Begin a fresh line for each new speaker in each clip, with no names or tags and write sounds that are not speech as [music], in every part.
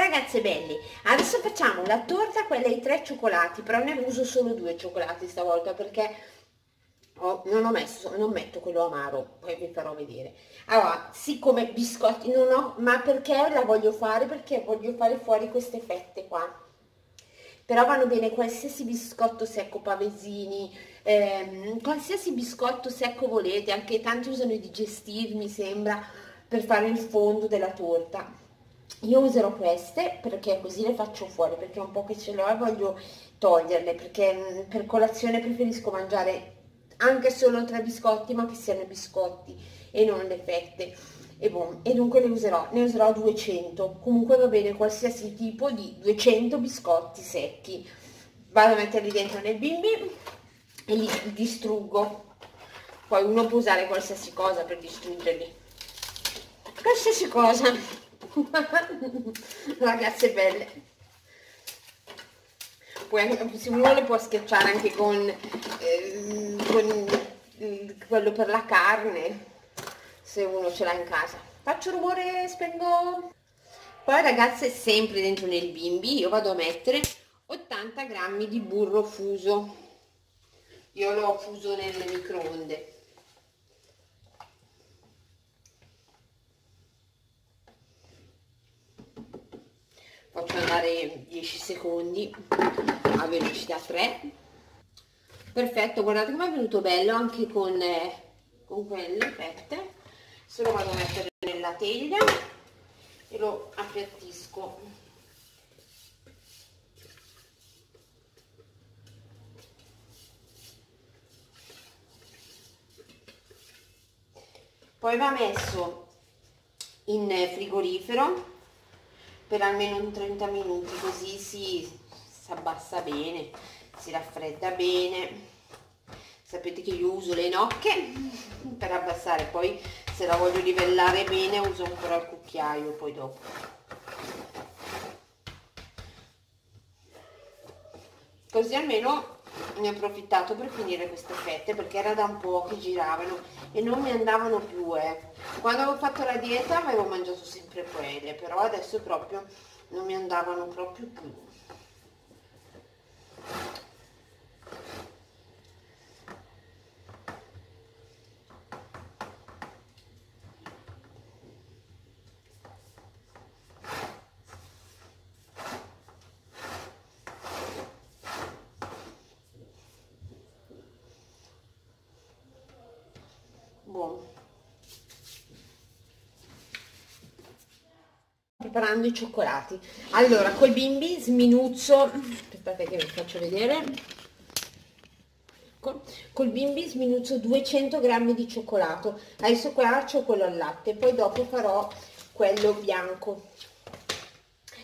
Ragazze belli, adesso facciamo la torta, quella ai tre cioccolati, però ne uso solo due cioccolati stavolta perché ho, non ho messo, non metto quello amaro, poi vi farò vedere. Allora, siccome biscotti non ho, ma perché la voglio fare? Perché voglio fare fuori queste fette qua. Però vanno bene qualsiasi biscotto secco, pavesini, ehm, qualsiasi biscotto secco volete, anche tanti usano i digestivi mi sembra, per fare il fondo della torta io userò queste perché così le faccio fuori perché un po' che ce l'ho e voglio toglierle perché mm, per colazione preferisco mangiare anche solo tre biscotti ma che siano biscotti e non le fette. E, bon, e dunque ne userò ne userò 200 comunque va bene qualsiasi tipo di 200 biscotti secchi. Vado a metterli dentro nel bimbi e li distruggo. Poi uno può usare qualsiasi cosa per distruggerli. Qualsiasi cosa [laughs] ragazze belle. Anche, se uno può schiacciare anche con, eh, con quello per la carne se uno ce l'ha in casa. Faccio rumore spengo. Poi ragazze sempre dentro nel bimbi io vado a mettere 80 grammi di burro fuso. Io l'ho fuso nelle microonde faccio andare 10 secondi a velocità 3 perfetto guardate come è venuto bello anche con, eh, con quelle fette se lo vado a mettere nella teglia e lo appiattisco. Poi va messo in frigorifero per almeno 30 minuti così si, si abbassa bene si raffredda bene. Sapete che io uso le nocche per abbassare poi se la voglio livellare bene uso ancora il cucchiaio poi dopo. Così almeno ne ho approfittato per finire queste fette perché era da un po' che giravano e non mi andavano più eh. quando avevo fatto la dieta avevo mangiato sempre quelle però adesso proprio non mi andavano proprio più preparando i cioccolati. Allora col bimbi sminuzzo. Aspettate che vi faccio vedere. Col, col bimbi sminuzzo 200 grammi di cioccolato. Adesso qua c'ho quello al latte. Poi dopo farò quello bianco.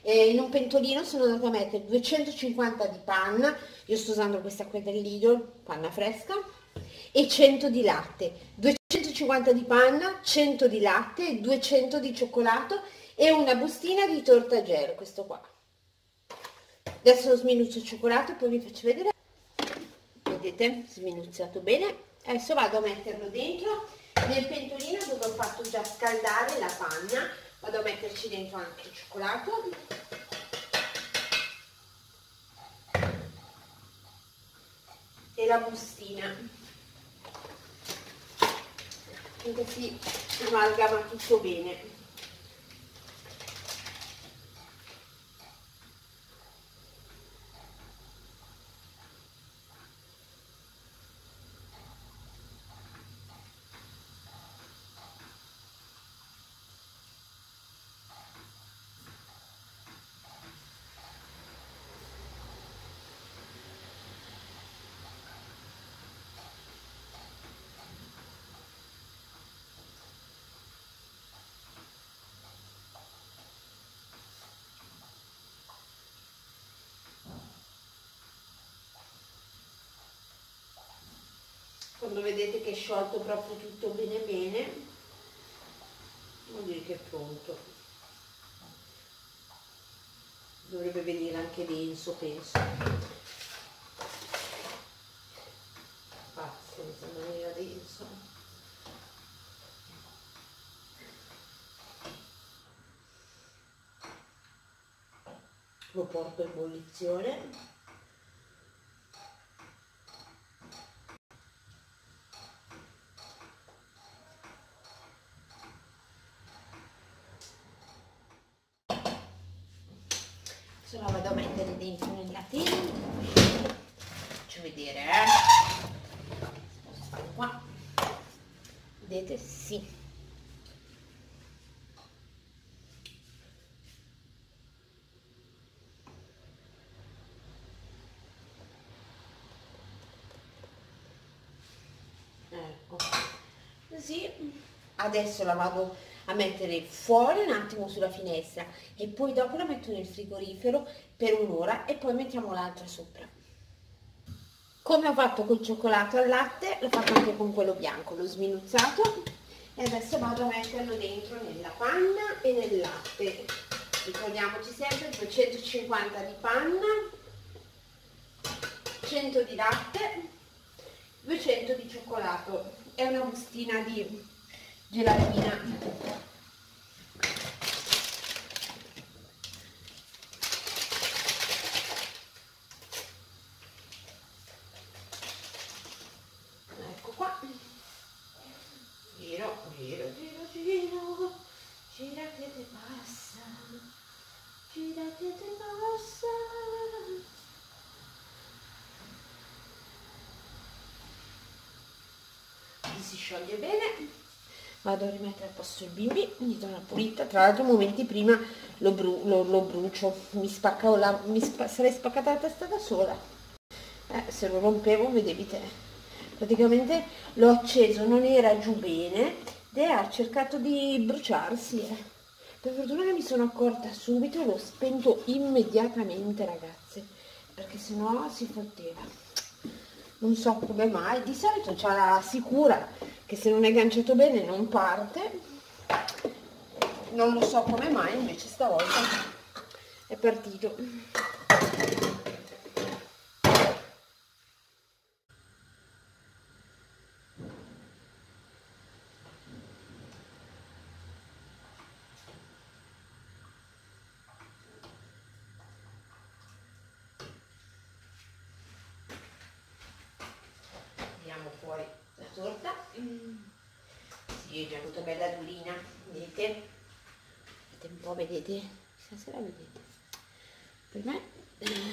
E in un pentolino sono andata a mettere 250 di panna io sto usando questa qui del Lidl panna fresca e 100 di latte 250 di panna 100 di latte 200 di cioccolato e una bustina di torta gel, questo qua. Adesso sminuzzo il cioccolato e poi vi faccio vedere. Vedete, sminuzzato bene. Adesso vado a metterlo dentro nel pentolino dove ho fatto già scaldare la panna. Vado a metterci dentro anche il cioccolato. E la bustina. Si amalgama tutto bene. quando vedete che è sciolto proprio tutto bene bene. Vuol dire che è pronto. Dovrebbe venire anche denso penso. Pazienza non era denso. Lo porto in bollizione adesso la vado a mettere dentro nel latino faccio vedere eh. Qua. Vedete? Sì. Ecco. Così. Adesso la vado a mettere fuori un attimo sulla finestra e poi dopo la metto nel frigorifero per un'ora e poi mettiamo l'altra sopra. Come ho fatto col cioccolato al latte l'ho fatto anche con quello bianco l'ho sminuzzato e adesso vado a metterlo dentro nella panna e nel latte. Ricordiamoci sempre 250 di panna 100 di latte 200 di cioccolato. E una bustina di gelatina ecco qua. Giro giro giro giro. Gira che te passa. Gira che te passa. Si scioglie bene vado a rimettere a posto il bimbi quindi do una pulita. Tra l'altro momenti prima lo, bru lo, lo brucio. Mi spacca la, mi spa sarei spaccata la testa da sola. Eh, se lo rompevo vedevi te. Praticamente l'ho acceso non era giù bene ed ha cercato di bruciarsi eh. per fortuna che mi sono accorta subito l'ho spento immediatamente ragazze perché sennò si fotteva. Non so come mai di solito c'ha la sicura che se non è ganciato bene non parte. Non lo so come mai invece stavolta è partito. Fuori torta. Sì, è già tutta bella durina vedete? Vedete un po' vedete? Stasera vedete. Per me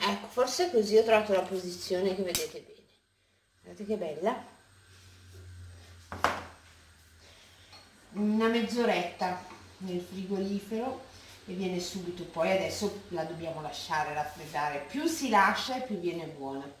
ecco forse così ho trovato la posizione che vedete bene. Guardate che bella. Una mezz'oretta nel frigorifero e viene subito. Poi adesso la dobbiamo lasciare raffreddare. Più si lascia e più viene buona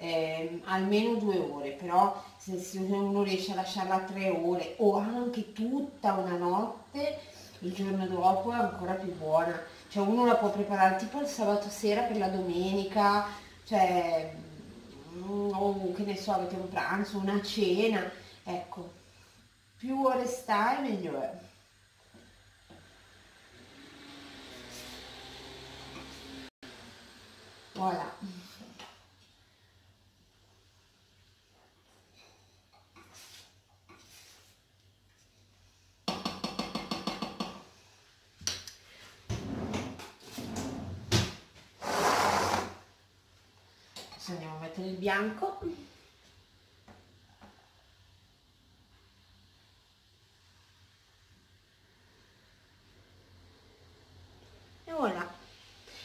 eh, almeno due ore, però se, se uno riesce a lasciarla tre ore o anche tutta una notte, il giorno dopo è ancora più buona. Cioè uno la può preparare tipo il sabato sera per la domenica, cioè mm, o che ne so, avete un pranzo, una cena, ecco, più ore stai meglio è. Voilà. Adesso andiamo a mettere il bianco. E voilà.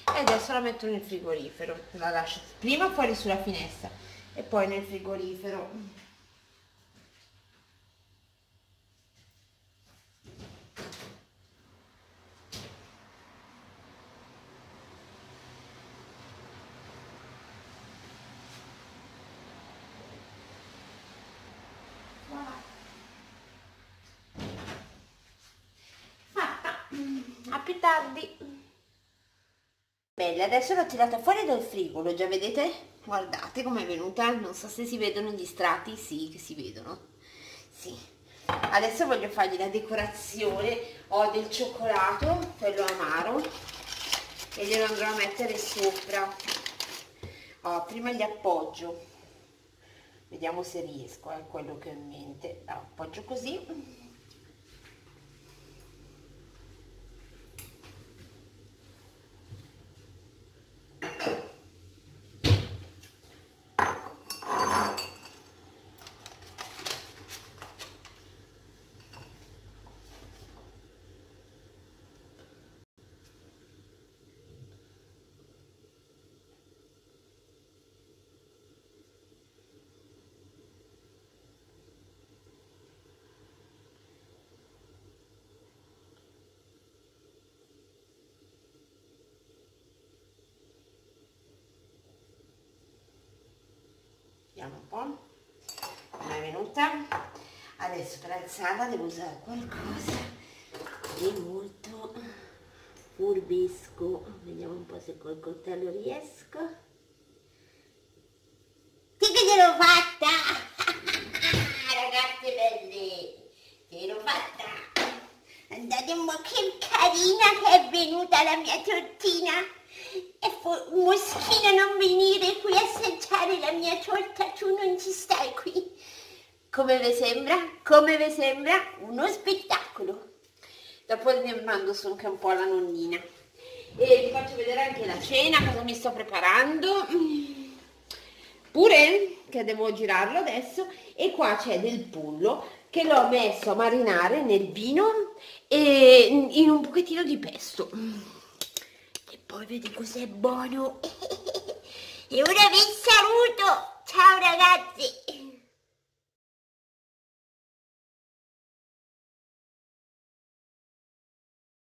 E adesso la metto nel frigorifero. La lascio prima fuori sulla finestra e poi nel frigorifero. A più tardi. Bella adesso l'ho tirata fuori dal frigo lo già vedete? Guardate com'è venuta non so se si vedono gli strati sì che si vedono. Sì. Adesso voglio fargli la decorazione ho del cioccolato quello amaro e glielo andrò a mettere sopra. Oh, prima gli appoggio. Vediamo se riesco è eh, quello che ho in mente. Appoggio così vediamo un po'. Non è venuta. Adesso per alzarla devo usare qualcosa di molto furbesco. Vediamo un po' se col coltello riesco. Sì che l'ho fatta! [laughs] Ragazzi belli! L'ho fatta! Andate un po' che carina che è venuta la mia tortina! E Moschino non venire qui a assaggiare la mia torta, tu non ci stai qui. Come vi sembra? Come vi sembra? Uno spettacolo. Dopo ne mando su anche un po' alla nonnina. E vi faccio vedere anche la cena, cosa mi sto preparando. Pure che devo girarlo adesso. E qua c'è del pollo che l'ho messo a marinare nel vino e in un pochettino di pesto poi vedi cos'è buono. [laughs] E ora vi saluto. Ciao ragazzi